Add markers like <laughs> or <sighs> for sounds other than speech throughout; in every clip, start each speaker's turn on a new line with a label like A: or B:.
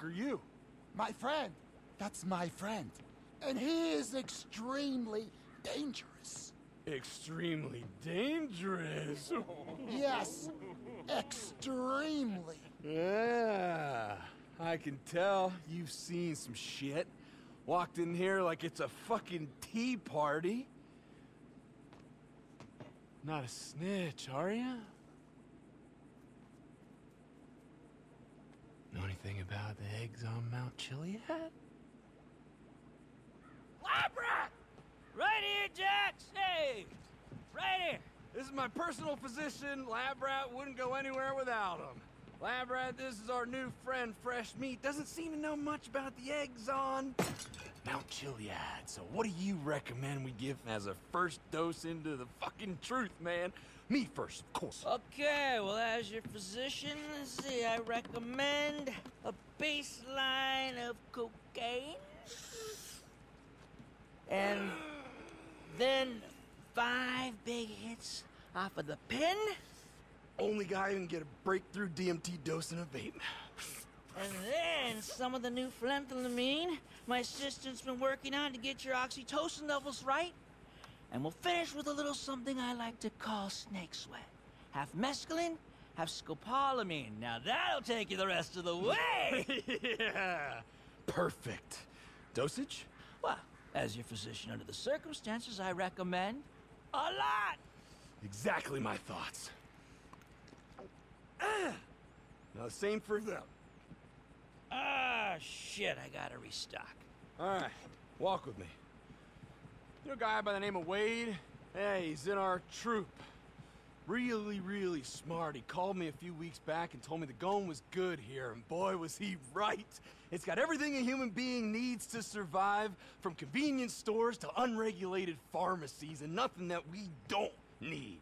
A: fuck are you?
B: My friend. That's my friend. And he is extremely dangerous.
A: Extremely dangerous. <laughs>
B: Yes, extremely.
A: Yeah, I can tell you've seen some shit. Walked in here like it's a fucking tea party. Not a snitch, are you? Know anything about the eggs on Mount Chiliad?
C: Lab Rat! Right here, Dax! Hey! Right here!
A: This is my personal physician. Lab Rat wouldn't go anywhere without him. Lab Rat, this is our new friend, Fresh Meat. Doesn't seem to know much about the eggs on Mount Chiliad. So what do you recommend we give him as a first dose into the fucking truth, man? Me first, of course.
C: Okay, well, as your physician, let's see, I recommend a baseline of cocaine. And then five big hits off of the pen.
A: Only guy who can get a breakthrough DMT dose in a vape.
C: And then some of the new phenethylamine my assistant's been working on to get your oxytocin levels right. And we'll finish with a little something I like to call snake sweat. Half mescaline, half scopolamine. Now that'll take you the rest of the way! <laughs>
A: yeah, perfect. Dosage?
C: well, as your physician under the circumstances, I recommend a lot!
A: Exactly my thoughts. Ah. Now the same for them.
C: Ah, shit, I gotta restock.
A: All right, walk with me. You know a guy by the name of Wade? Hey, he's in our troupe. Really, really smart. He called me a few weeks back and told me the going was good here, and boy, was he right. It's got everything a human being needs to survive, from convenience stores to unregulated pharmacies, and nothing that we don't need.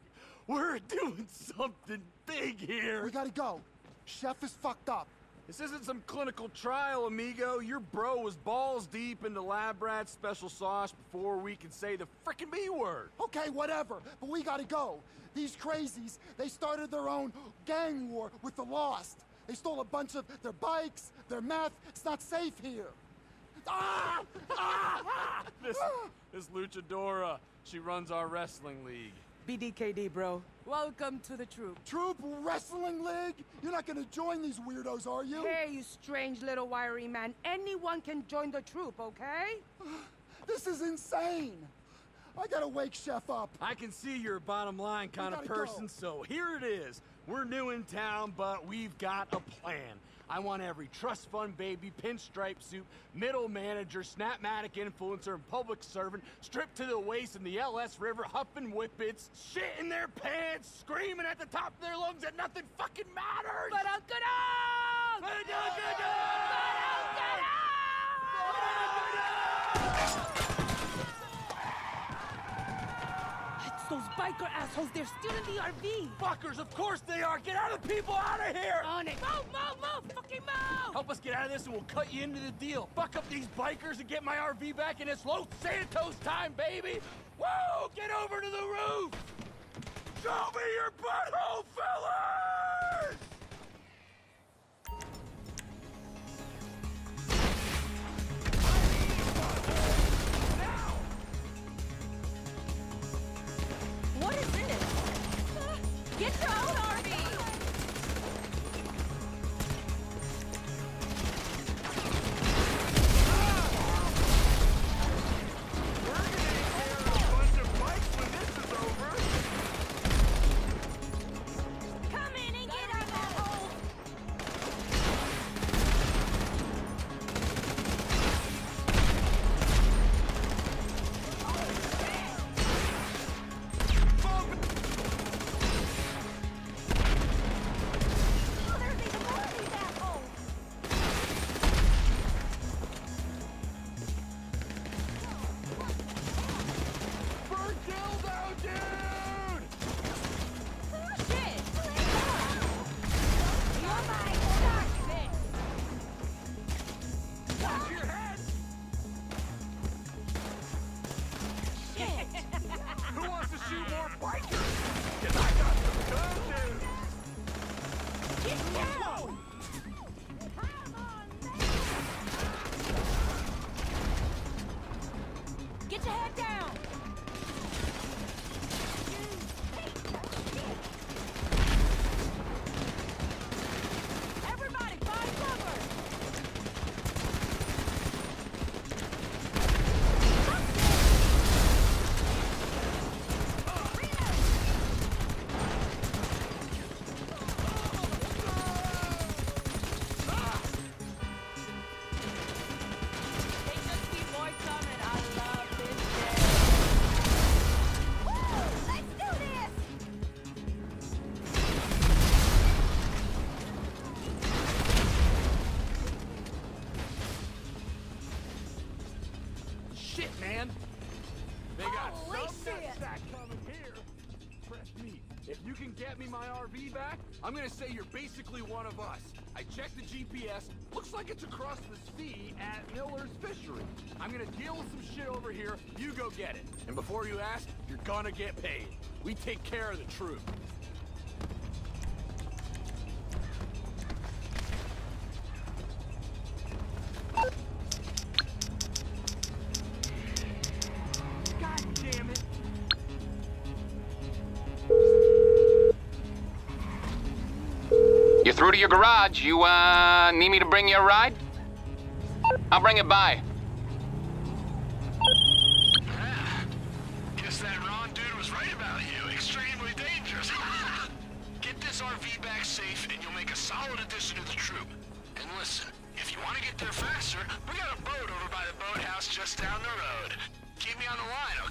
A: We're <laughs> doing something big here.
B: We gotta go. Chef is fucked up.
A: This isn't some clinical trial, amigo. Your bro was balls deep into lab rat special sauce before we could say the frickin' B word.
B: Okay, whatever, but we gotta go. These crazies, they started their own gang war with the Lost. They stole a bunch of their bikes, their meth. It's not safe here. Ah! Ah! Ah! <laughs>
A: This, this luchadora, she runs our wrestling league.
D: BDKD, bro. Welcome to the troupe.
B: Troupe Wrestling League? You're not gonna join these weirdos, are you?
D: Hey, you strange little wiry man. Anyone can join the troupe, okay? <sighs>
B: This is insane. I gotta wake Chef up.
A: I can see you're a bottom line kind of
B: gotta go.
A: person, so here it is. We're new in town, but we've got a plan. I want every trust fund baby, pinstripe suit, middle manager, snapmatic influencer, and public servant stripped to the waist in the LS River, huffing whippets, shit in their pants, screaming at the top of their lungs that nothing fucking matters.
D: But Uncle Dog!
A: But Uncle Dog!
D: It's assholes. They're still in the RV.
A: Fuckers, of course they are! Get other people out of here!
D: On it. Move, move, move. Fucking move.
A: Help us get out of this and we'll cut you into the deal. Fuck up these bikers and get my RV back and it's Los Santos time, baby! Woo! Get over to the roof! Show me your butthole, fellas! Man! They got
E: Holy
A: some nutsack coming here. Fresh meat. If you can get me my RV back, I'm gonna say you're basically one of us. I checked the GPS. Looks like it's across the sea at Miller's Fishery. I'm gonna deal with some shit over here. You go get it. And before you ask, you're gonna get paid. We take care of the troupe.
F: You're through to your garage. You, uh, need me to bring you a ride? I'll bring it by.
G: Guess that Ron dude was right about you. Extremely dangerous. <laughs> get this RV back safe and you'll make a solid addition to the troupe. And listen, if you want to get there faster, we got a boat over by the boathouse just down the road. Keep me on the line,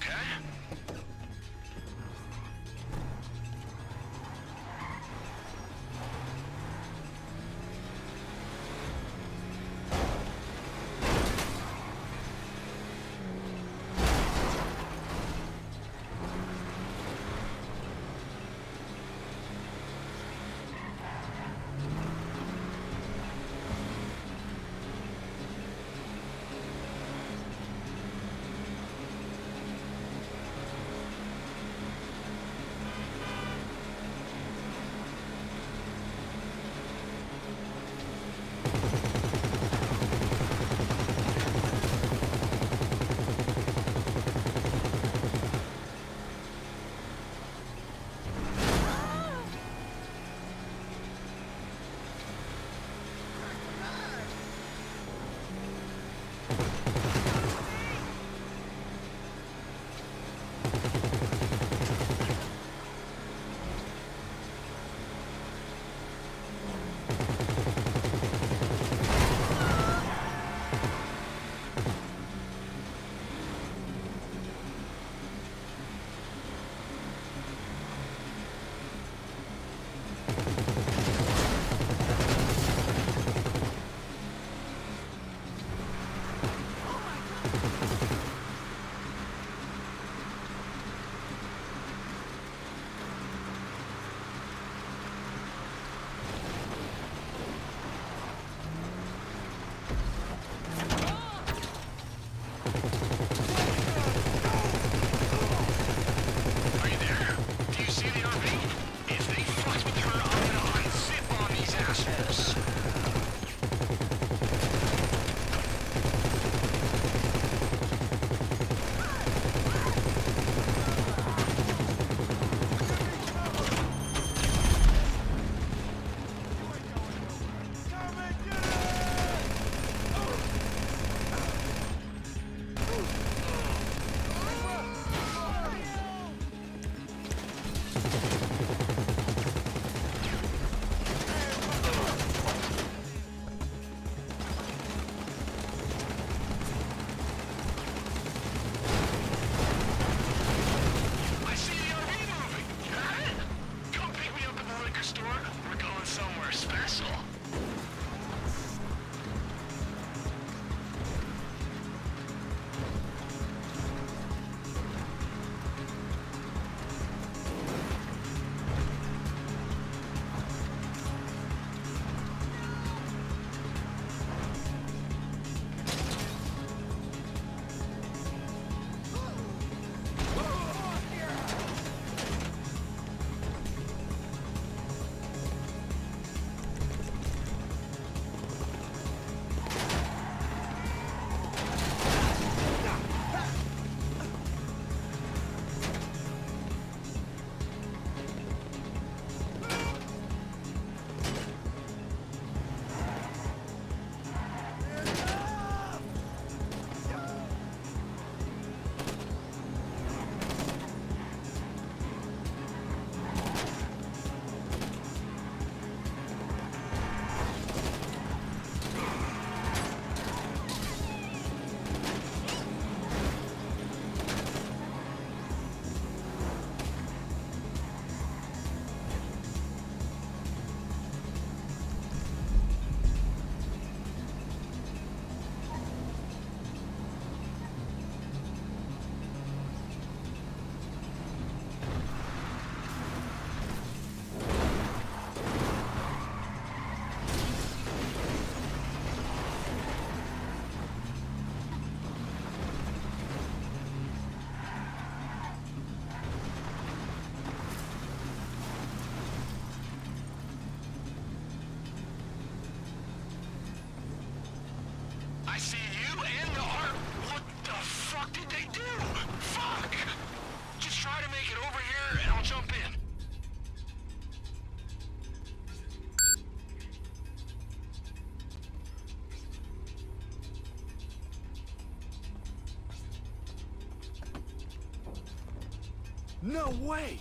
A: No way!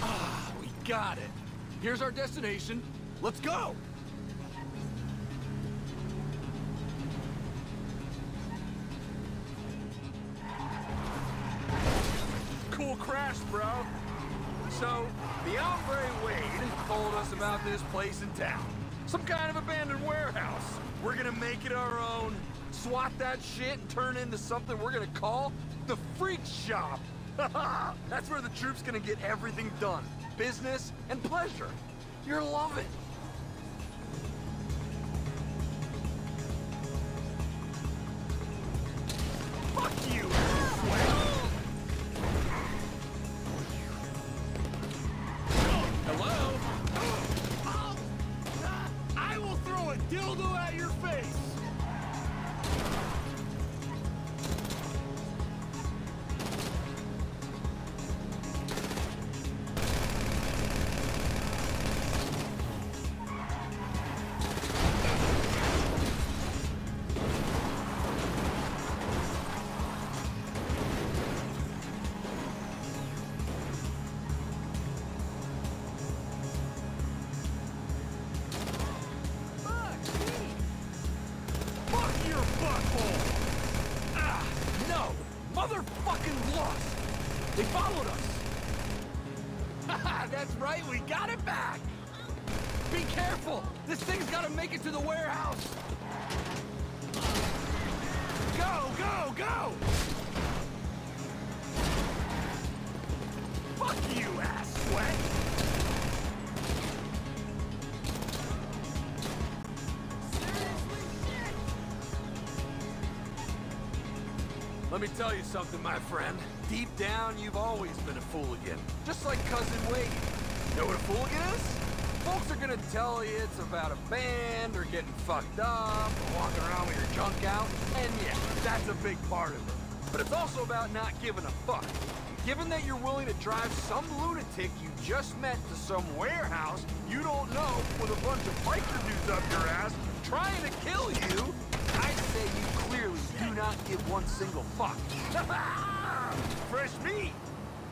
A: Ah, we got it. Here's our destination. Let's go! Cool crash, bro. So, the hombre Wade told us about this place in town. Some kind of abandoned warehouse. We're gonna make it our own, swat that shit and turn into something we're gonna call the Freakshop. <laughs> That's where the troupe's gonna get everything done. Business and pleasure. You're love face! Your butthole! Ah, no! Motherfucking lost! They followed us! Haha, that's right, we got it back! Be careful! This thing's gotta make it to the warehouse! Go, go, go! Fuck you, ass sweat! Let me tell you something, my friend. Deep down, you've always been a fooligan. Just like Cousin Wade. Know what a fooligan is? Folks are gonna tell you it's about a band, or getting fucked up, or walking around with your junk out. And yeah, that's a big part of it. But it's also about not giving a fuck. Given that you're willing to drive some lunatic you just met to some warehouse you don't know with a bunch of biker dudes up your ass trying to kill you, I'd say you do not give one single fuck. <laughs> Fresh meat!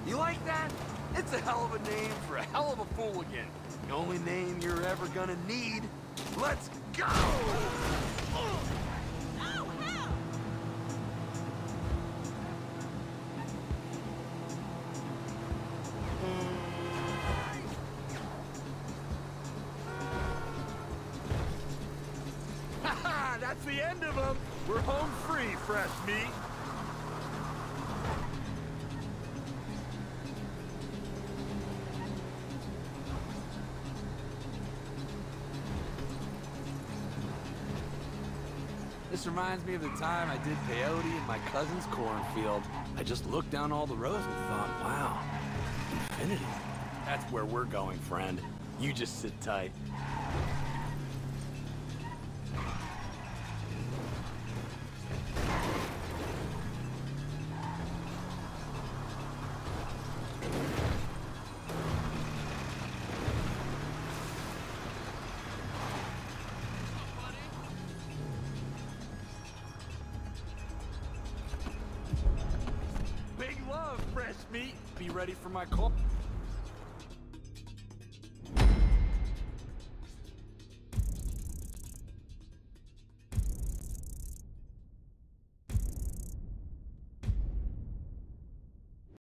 A: You like that? It's a hell of a name for a hell of a fooligan. The only name you're ever gonna need. Let's go! Fresh meat! This reminds me of the time I did peyote in my cousin's cornfield. I just looked down all the rows and thought, wow, infinity. That's where we're going, friend. You just sit tight. Ready for my call.